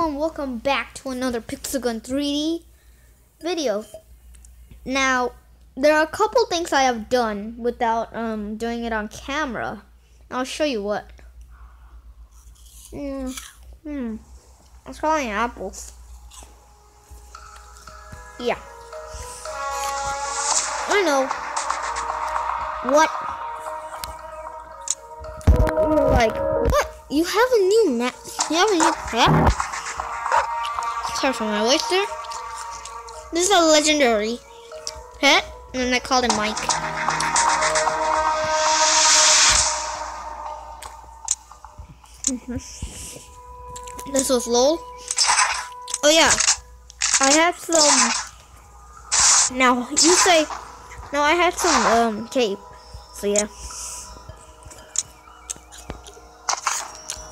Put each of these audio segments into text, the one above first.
everyone, welcome back to another Pixelgun 3D video. Now, there are a couple things I have done without um, doing it on camera. I'll show you what. Hmm, hmm. It's probably apples. Yeah. I know. What? Like, what? You have a new map. You have a new pet? Sorry for my there. This is a legendary pet, and I called him Mike. this was lol. Oh yeah, I have some. Now you say, no, I have some um cape. So yeah.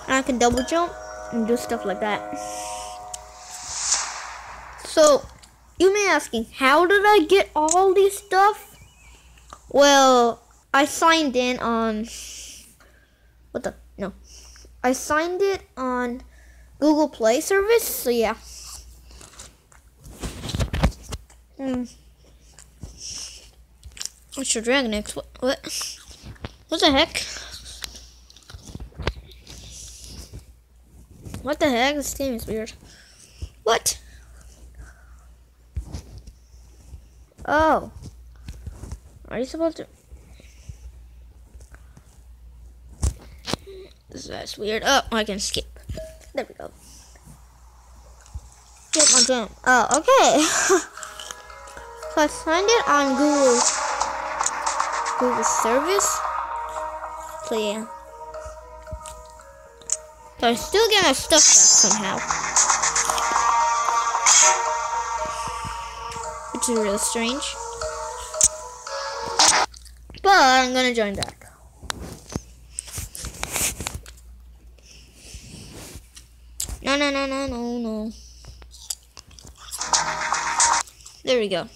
I can double jump and do stuff like that. So, you may be asking, how did I get all these stuff? Well, I signed in on, what the, no. I signed it on Google Play service, so yeah. Hmm. What's your Dragon X? What? What? What the heck? What the heck? This game is weird. What? Oh. Are you supposed to? This is weird. Oh, I can skip. There we go. Get my jump. Oh, okay. so I signed it on Google Google service. So yeah. But I still get my stuff back somehow. Which is really strange. But I'm gonna join back. No, no, no, no, no, no. There we go.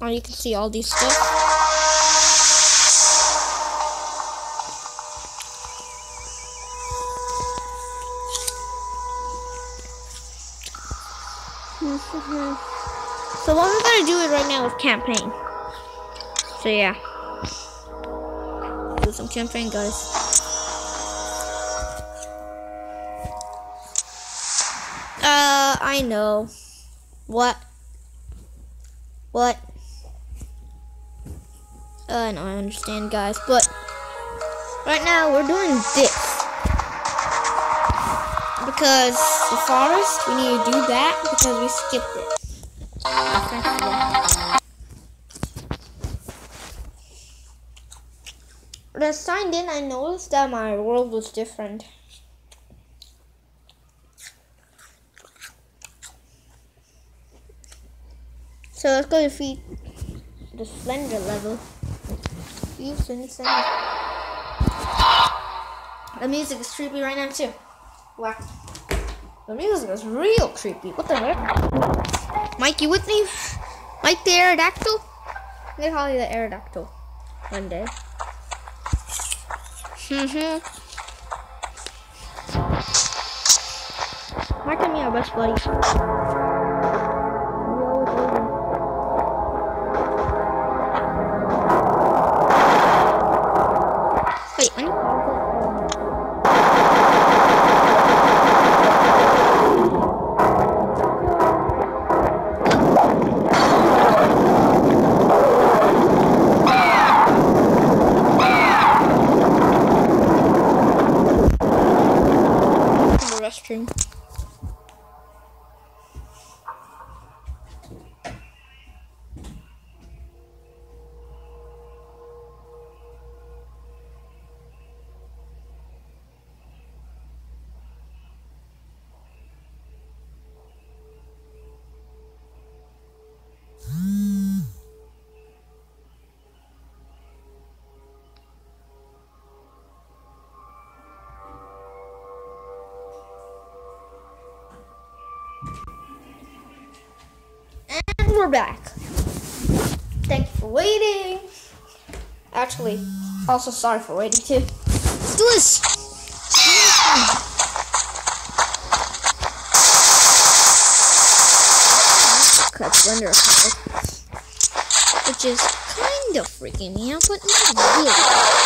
Now you can see all these stuff. Campaign. So yeah. Do some campaign guys. Uh I know. What? What? Uh no, I understand guys, but right now we're doing this because the forest, we need to do that because we skipped it. When I signed in, I noticed that my world was different. So let's go defeat the Slender level. Use Slender. The music is creepy right now too. Wow. The music is real creepy. What the heck? Mike, you with me? Mike the Aerodactyl? They call you the Aerodactyl one day. Mm-hmm. Mike and me are we're back. Thank you for waiting. Actually, also sorry for waiting too. Let's do this. Blender. Which is kind of freaking me out, but not really.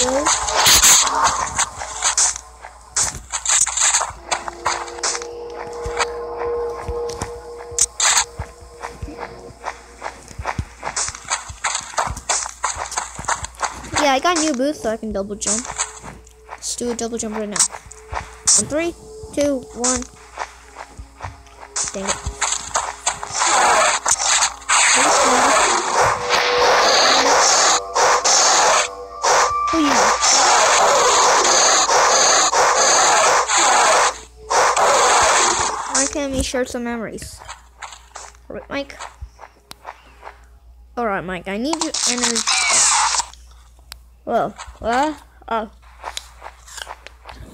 Yeah, I got a new boost so I can double jump. Let's do a double jump right now. On three, two, one. Dang it. Share some memories? Alright, Mike. Alright, Mike, I need your energy. Well, What? Oh.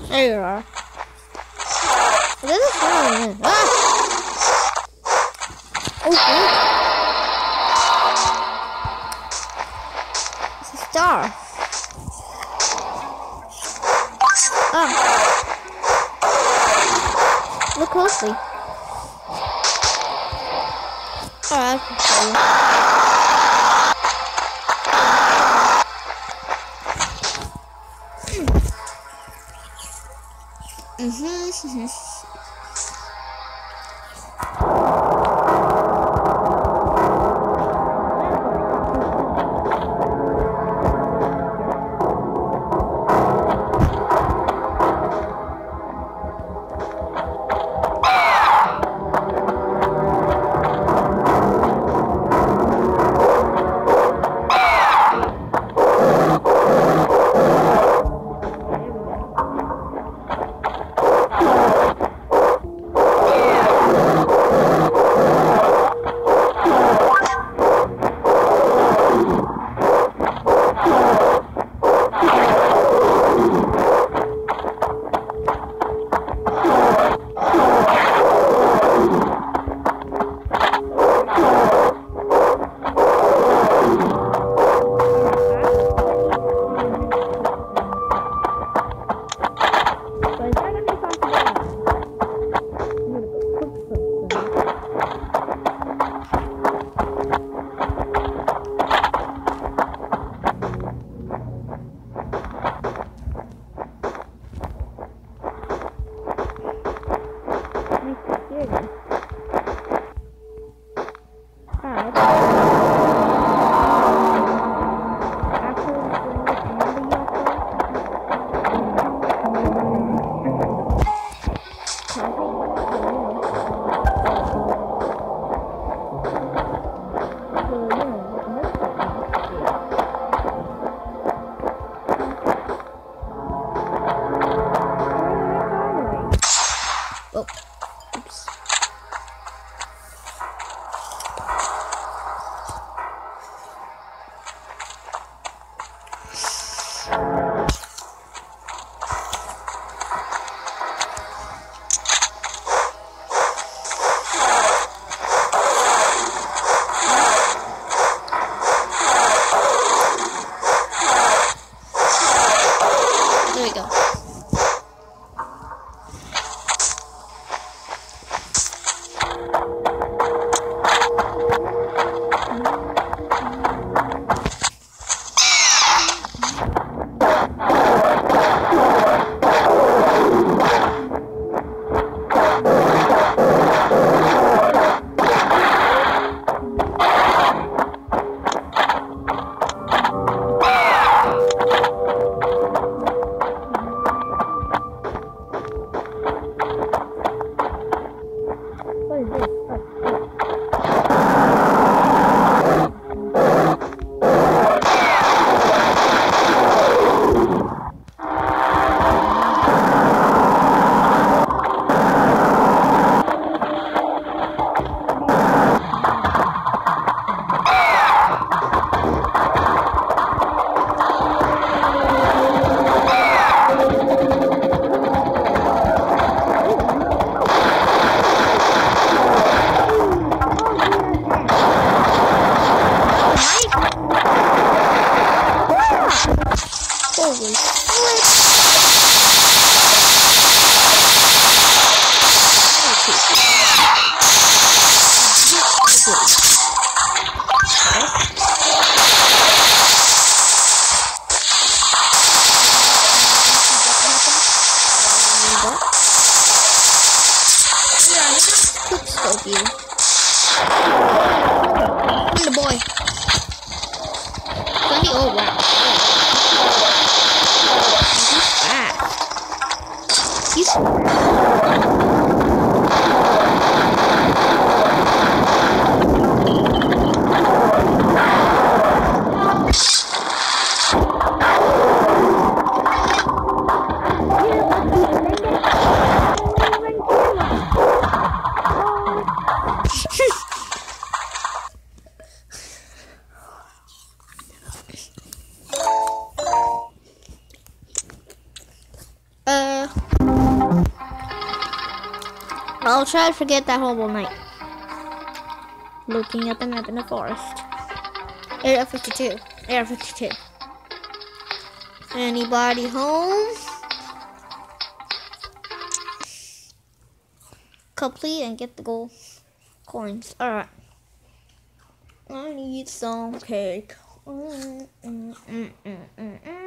There you are. This is fun. Ah! Oh, good. It's a star. Ah. Look closely. Alright, I can show both of you. forget that horrible night. Looking at the map in the forest. Area 52. Area 52. Anybody home? Complete and get the gold coins. Alright. I need some cake. Mm -mm -mm, mm, mm, mm.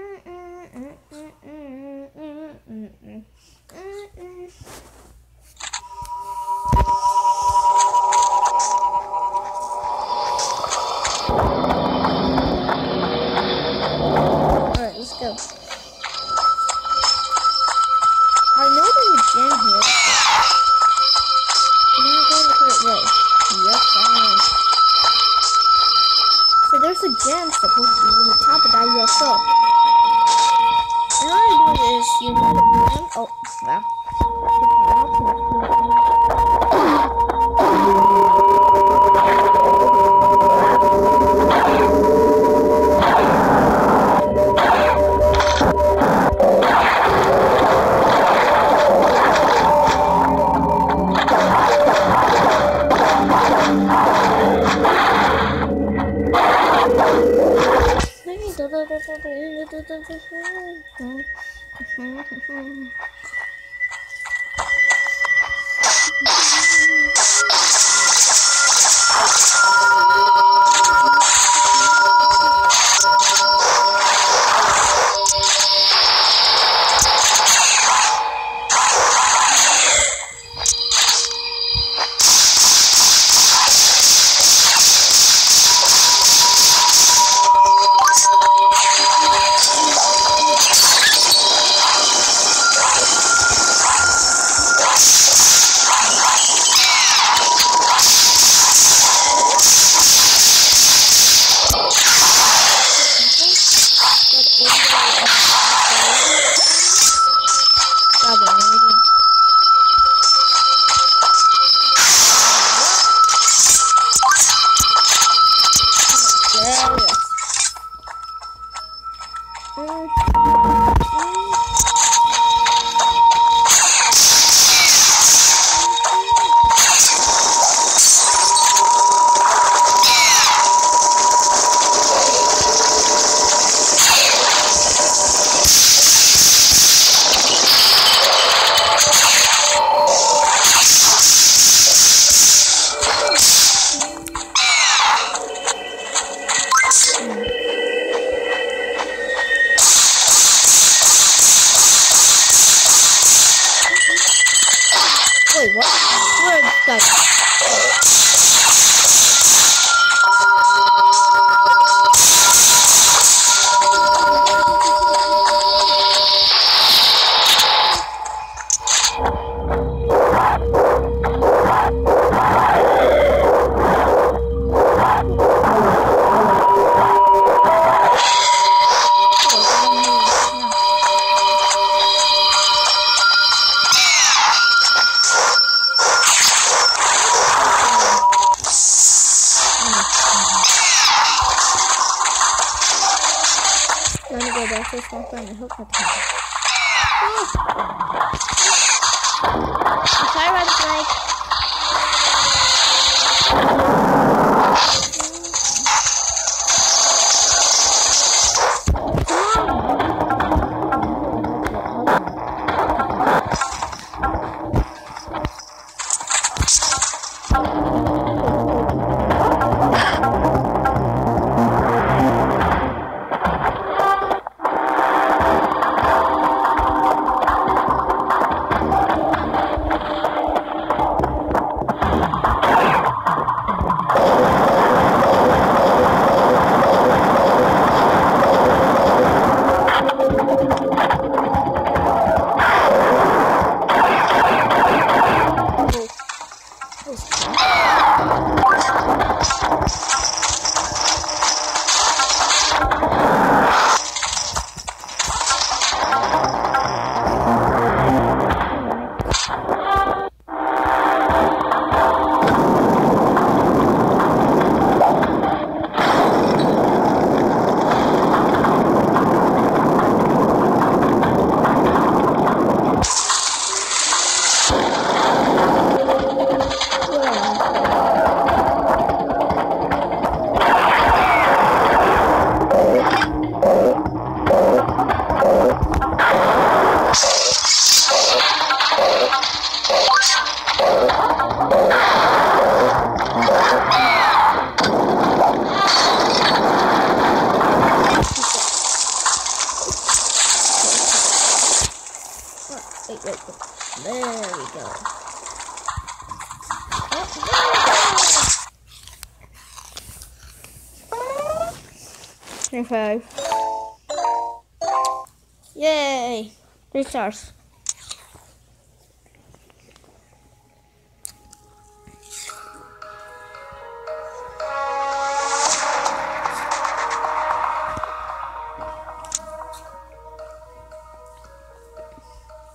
Stars.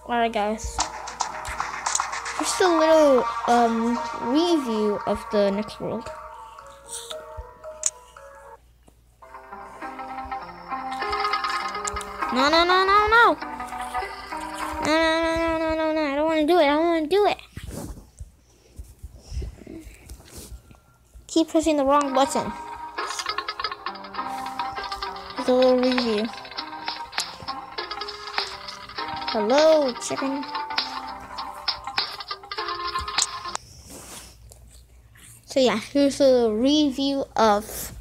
Alright guys. Just a little um review of the next world. No, no, no, no, no. No, no, no, no, no, I don't want to do it. I don't want to do it. Keep pressing the wrong button. Just a little review. Hello, chicken. So yeah, here's a review of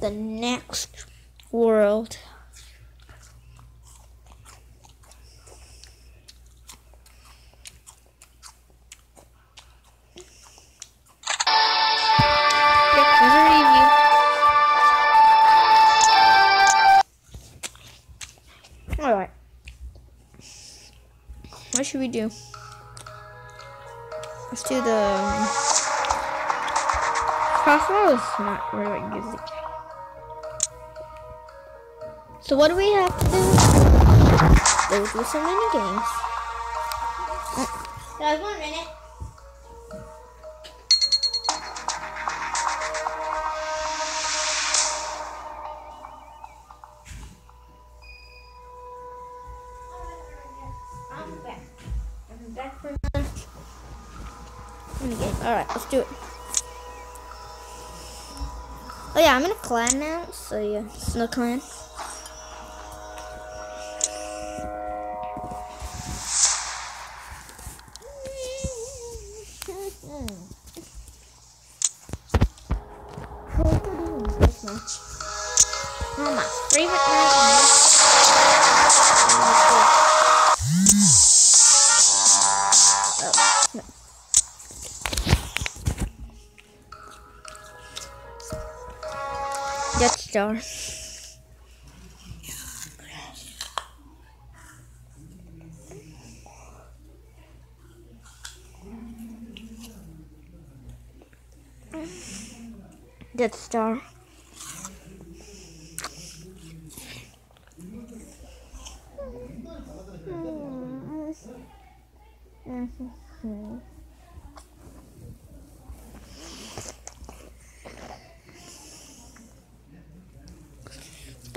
the next world. We do? Let's do the um, crossroads. Not really good. So what do we have to do? Go do some mini games. Guys, one minute. Let's do it. Oh yeah, I'm in a clan now, so yeah, Snow Clan. Star. Death Star. It's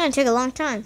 gonna take a long time.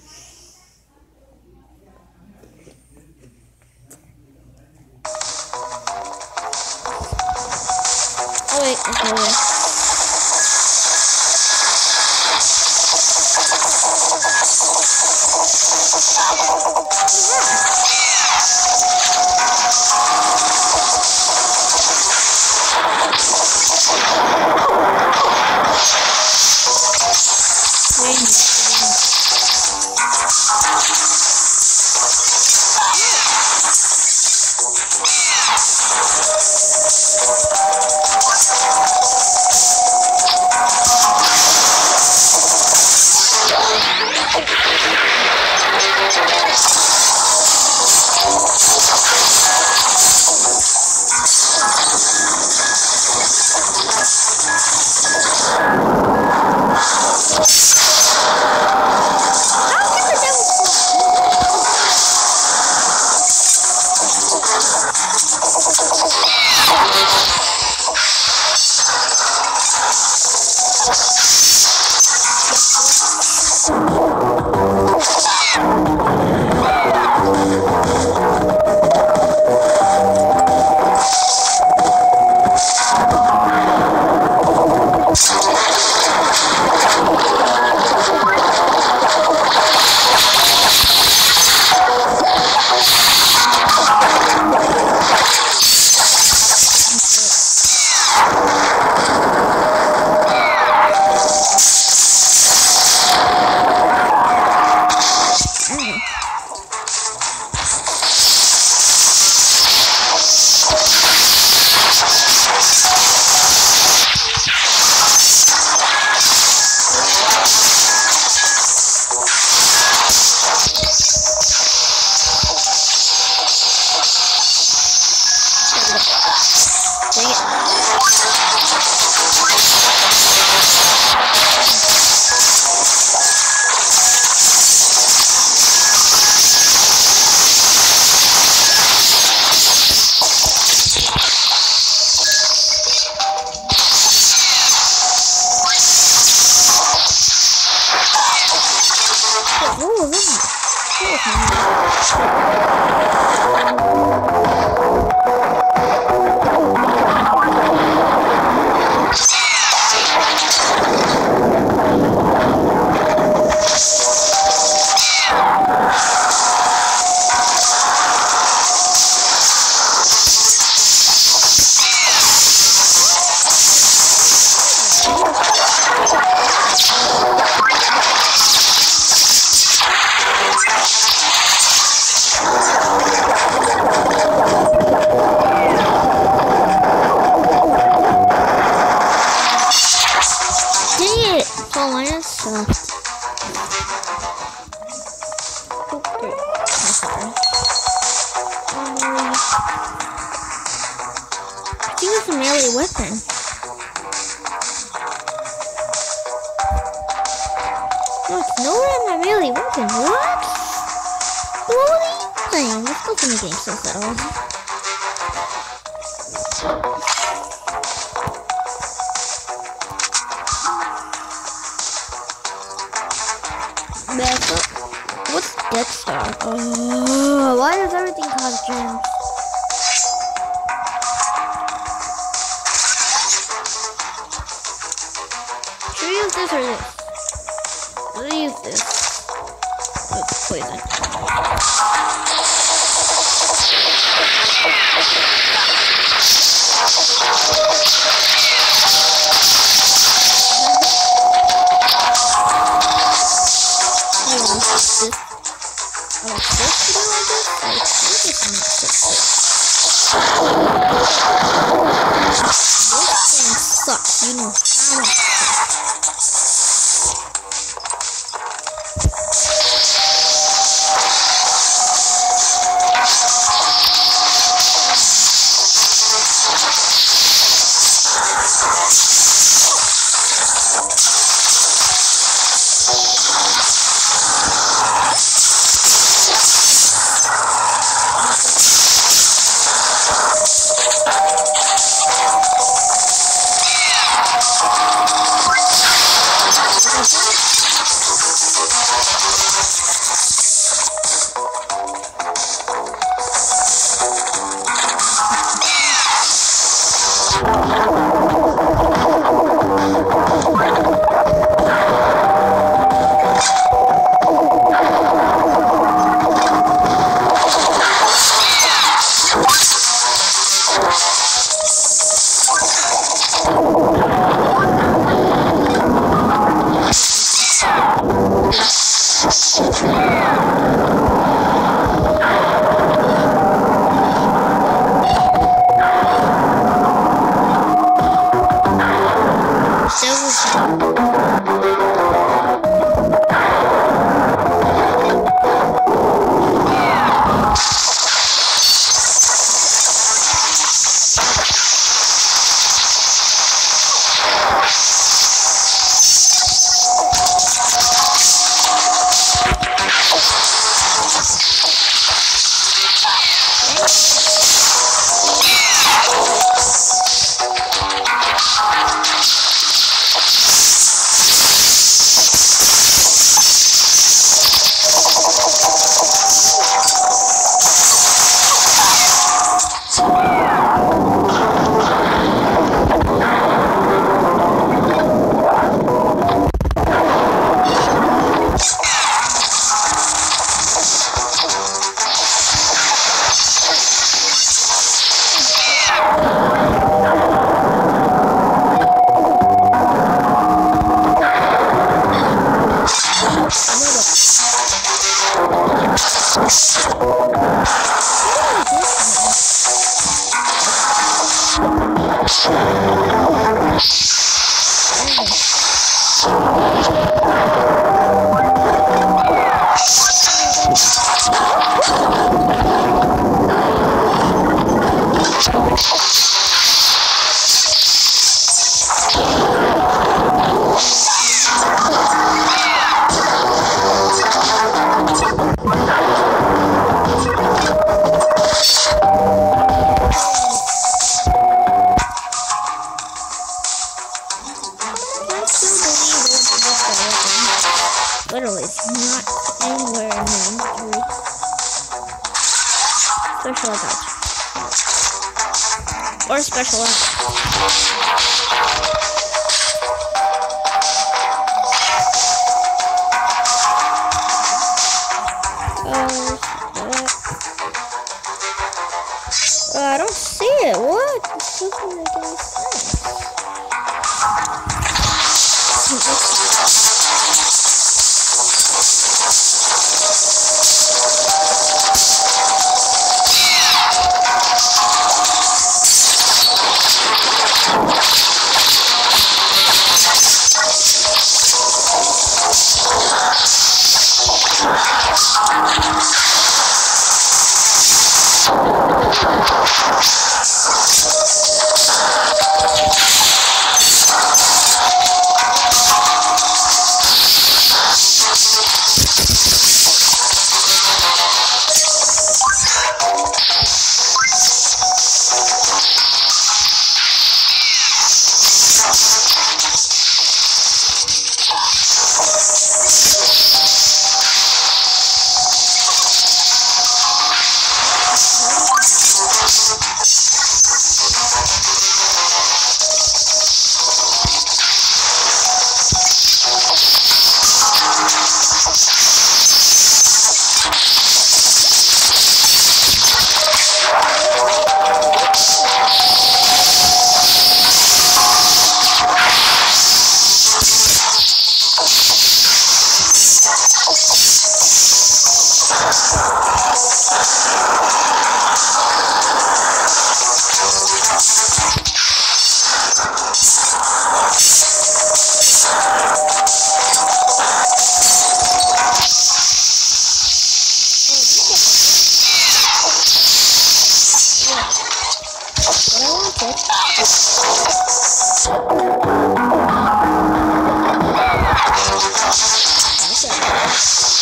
Oh, why does everything cost gems?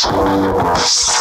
Hey.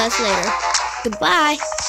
Guys later. Goodbye.